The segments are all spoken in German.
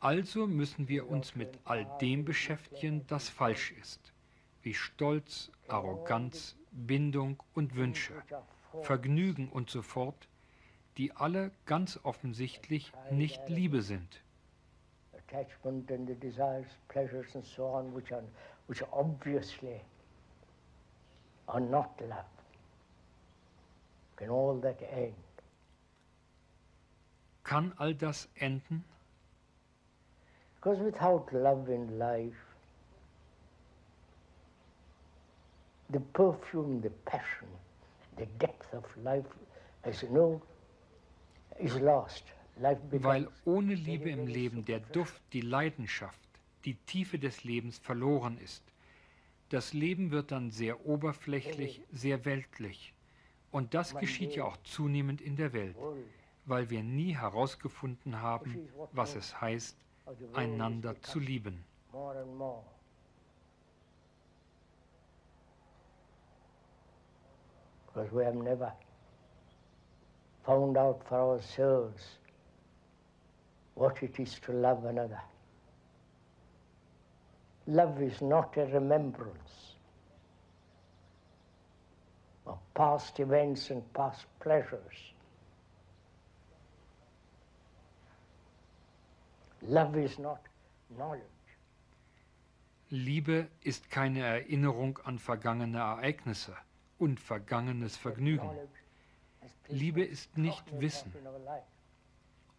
Also müssen wir uns mit all dem beschäftigen, das falsch ist, wie Stolz, Arroganz, Bindung und Wünsche, Vergnügen und so fort, die alle ganz offensichtlich nicht Liebe sind. Attachment and the desires, pleasures and so on, which are, which obviously are not love. Can all that end? Kann all das enden? Because without love in life, the perfume, the passion, the depth of life, as you know, is lost. Life Weil ohne Liebe im Leben der Duft, die Leidenschaft, die Tiefe des Lebens verloren ist. Das Leben wird dann sehr oberflächlich, sehr weltlich. Und das geschieht ja auch zunehmend in der Welt, weil wir nie herausgefunden haben, was es heißt, einander zu lieben. Because we have never found out for ourselves what it is to love another. Love is not a remembrance of past events and past pleasures. Love is not knowledge. Liebe ist keine Erinnerung an vergangene Ereignisse und vergangenes Vergnügen. Liebe ist nicht Wissen.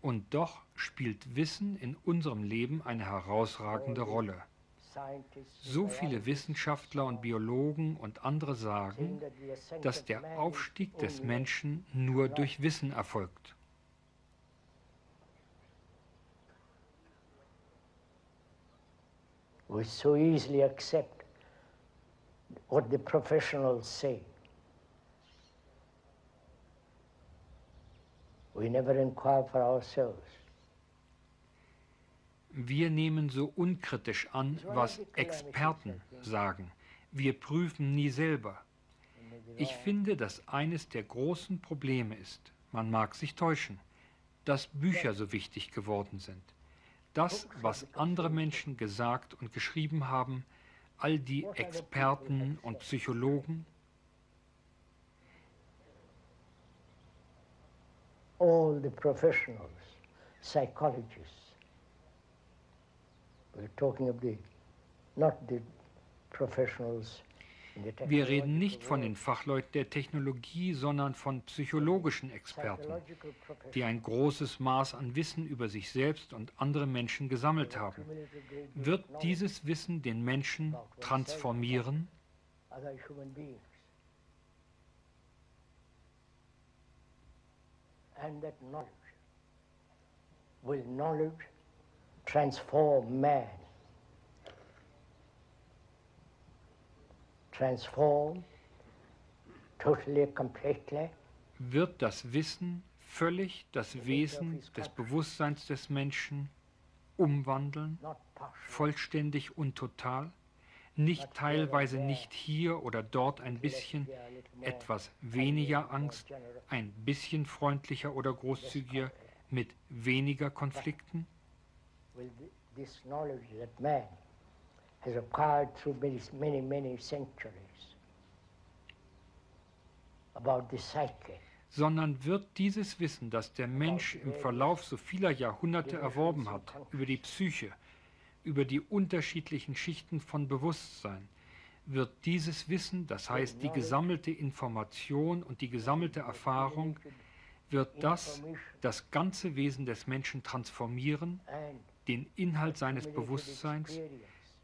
Und doch spielt Wissen in unserem Leben eine herausragende Rolle. So viele Wissenschaftler und Biologen und andere sagen, dass der Aufstieg des Menschen nur durch Wissen erfolgt. We so easily accept what the professionals say. We never inquire for ourselves. Wir nehmen so unkritisch an, was Experten sagen. Wir prüfen nie selber. Ich finde, dass eines der großen Probleme ist, man mag sich täuschen, dass Bücher so wichtig geworden sind. Das, was andere Menschen gesagt und geschrieben haben, all die Experten und Psychologen, all the professionals, psychologists, We're talking of the, not the professionals wir reden nicht von den Fachleuten der Technologie, sondern von psychologischen Experten, die ein großes Maß an Wissen über sich selbst und andere Menschen gesammelt haben. Wird dieses Wissen den Menschen transformieren? And that knowledge will knowledge transform man. Transform totally, completely. Wird das Wissen völlig das Wesen des Bewusstseins des Menschen umwandeln, vollständig und total? Nicht teilweise nicht hier oder dort ein bisschen, etwas weniger Angst, ein bisschen freundlicher oder großzügiger, mit weniger Konflikten? will this knowledge that man has acquired through many, many centuries about the psyche. sondern wird dieses Wissen, das der Mensch im Verlauf so vieler Jahrhunderte erworben hat, über die Psyche, über die unterschiedlichen Schichten von Bewusstsein, wird dieses Wissen, das heißt die gesammelte Information und die gesammelte Erfahrung, wird das das ganze Wesen des Menschen transformieren den Inhalt seines Bewusstseins?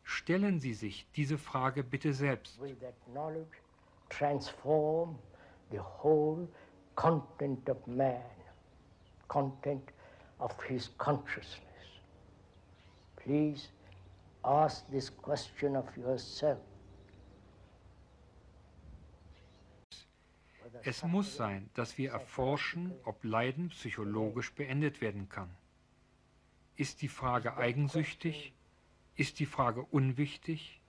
Stellen Sie sich diese Frage bitte selbst. transform the whole content of man, content of his consciousness. Please ask this question of yourself. Es muss sein, dass wir erforschen, ob Leiden psychologisch beendet werden kann. Ist die Frage eigensüchtig? Ist die Frage unwichtig?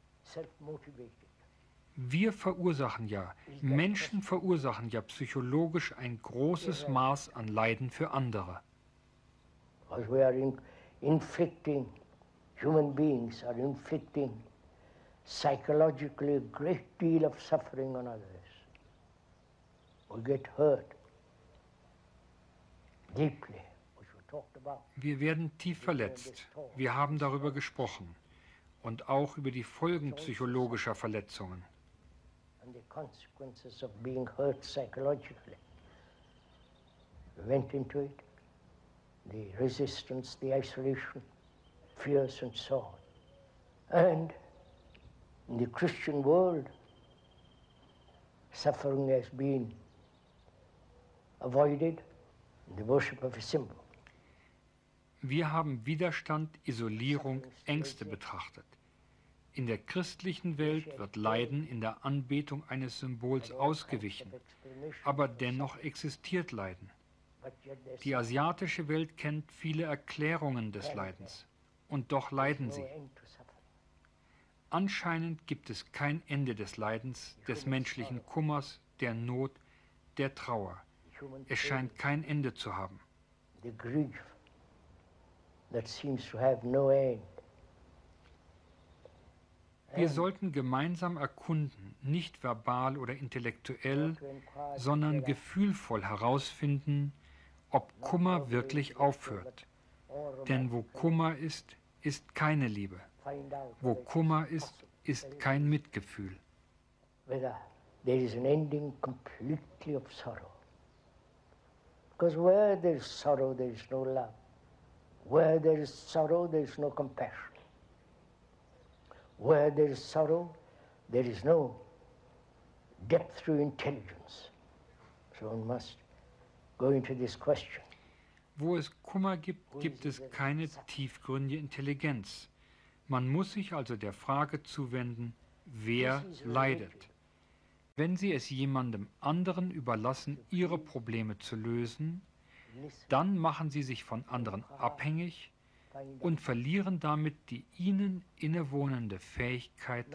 Wir verursachen ja, Menschen verursachen ja psychologisch ein großes Maß an Leiden für andere. inflicting, human beings are inflicting psychologically a great deal of suffering on others. We get hurt deeply. which we talked about. Wir werden tief verletzt. Wir haben darüber gesprochen. Und auch über die Folgen psychologischer Verletzungen. the resistance, the isolation, fears, and so on. And in the Christian world, suffering has been avoided in the worship of a symbol. Wir haben Widerstand, Isolierung, Ängste betrachtet. In der christlichen Welt wird Leiden in der Anbetung eines Symbols ausgewichen, aber dennoch existiert Leiden. Die asiatische Welt kennt viele Erklärungen des Leidens, und doch leiden sie. Anscheinend gibt es kein Ende des Leidens, des menschlichen Kummers, der Not, der Trauer. Es scheint kein Ende zu haben. That seems to have no end. Wir sollten gemeinsam erkunden, nicht verbal oder intellektuell, sondern gefühlvoll herausfinden, ob Kummer wirklich aufhört. Denn wo Kummer ist, ist keine Liebe. Wo Kummer ist, ist kein Mitgefühl. there is an ending completely of sorrow. Because where there is sorrow, there is no love. Where there is sorrow, there is no compassion. Where there is sorrow, there is no depth through intelligence. So one must go into this question. Wo es Kummer gibt, gibt es keine tiefgründige Intelligenz. Man muss sich also der Frage zuwenden, wer leidet. Wenn Sie es jemandem anderen überlassen, Ihre Probleme zu lösen, dann machen Sie sich von anderen abhängig und verlieren damit die Ihnen innewohnende Fähigkeit,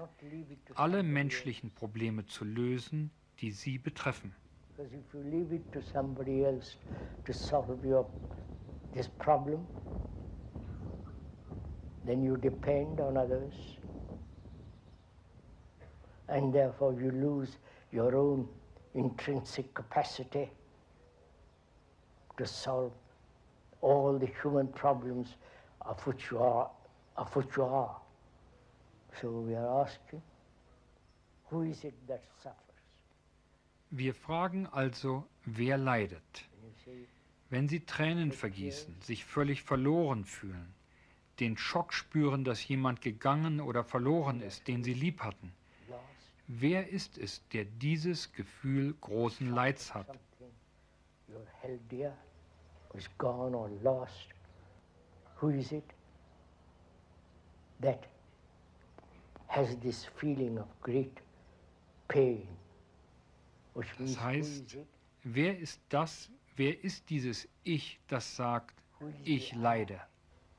alle menschlichen Probleme zu lösen, die Sie betreffen. Problem, then you depend on others, and therefore you lose your own intrinsic capacity to solve all the human problems of which you are, of which you are. So we are asking, who is it that suffers? Wir fragen also, wer leidet? Wenn Sie Tränen vergießen, sich völlig verloren fühlen, den Schock spüren, dass jemand gegangen oder verloren ist, den Sie lieb hatten, wer ist es, der dieses Gefühl großen Leids hat? Is gone or lost. Who is it that has this feeling of great pain? Which means Das who is heißt, wer ist das, wer ist dieses Ich, das sagt, ich leide?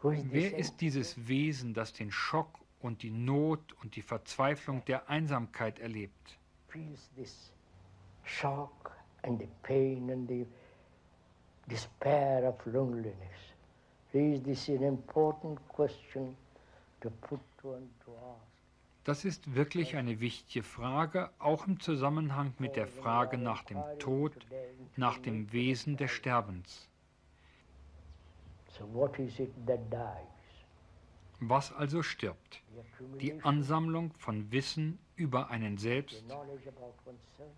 Who is Wer this ist dieses Wesen, das den Schock und die Not und die Verzweiflung der Einsamkeit erlebt? feels this shock and the pain and the despair of loneliness? Is this an important question to put to and to ask? Das ist wirklich eine wichtige Frage, auch im Zusammenhang mit der Frage nach dem Tod, nach dem Wesen des Sterbens. So what is it that dies? Was also stirbt? Die Ansammlung von Wissen über einen selbst,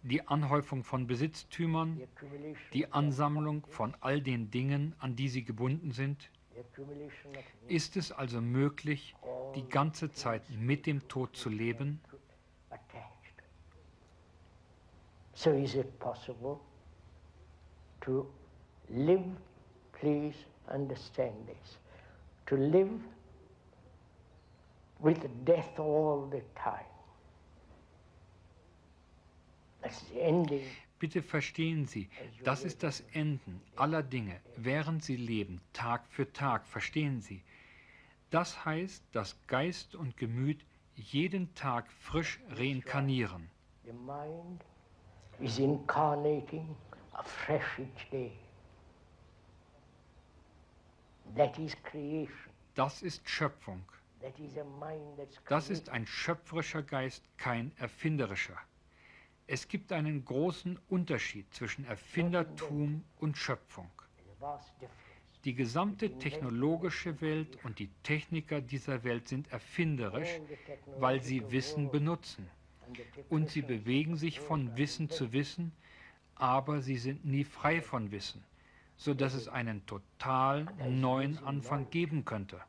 die Anhäufung von Besitztümern, die Ansammlung von all den Dingen, an die sie gebunden sind. Ist es also möglich, die ganze Zeit mit dem Tod zu leben? So is it possible to live, please understand this, to live with death all the time? The ending. Bitte verstehen Sie, das ist das Enden aller Dinge, während Sie leben, Tag für Tag, verstehen Sie. Das heißt, dass Geist und Gemüt jeden Tag frisch reinkarnieren. The mind is incarnating afresh each day. That is creation. Das ist Schöpfung. Das ist ein schöpferischer Geist, kein erfinderischer. Es gibt einen großen Unterschied zwischen Erfindertum und Schöpfung. Die gesamte technologische Welt und die Techniker dieser Welt sind erfinderisch, weil sie Wissen benutzen. Und sie bewegen sich von Wissen zu. Wissen, aber sie sind nie frei von Wissen, so dass es einen total neuen Anfang geben könnte.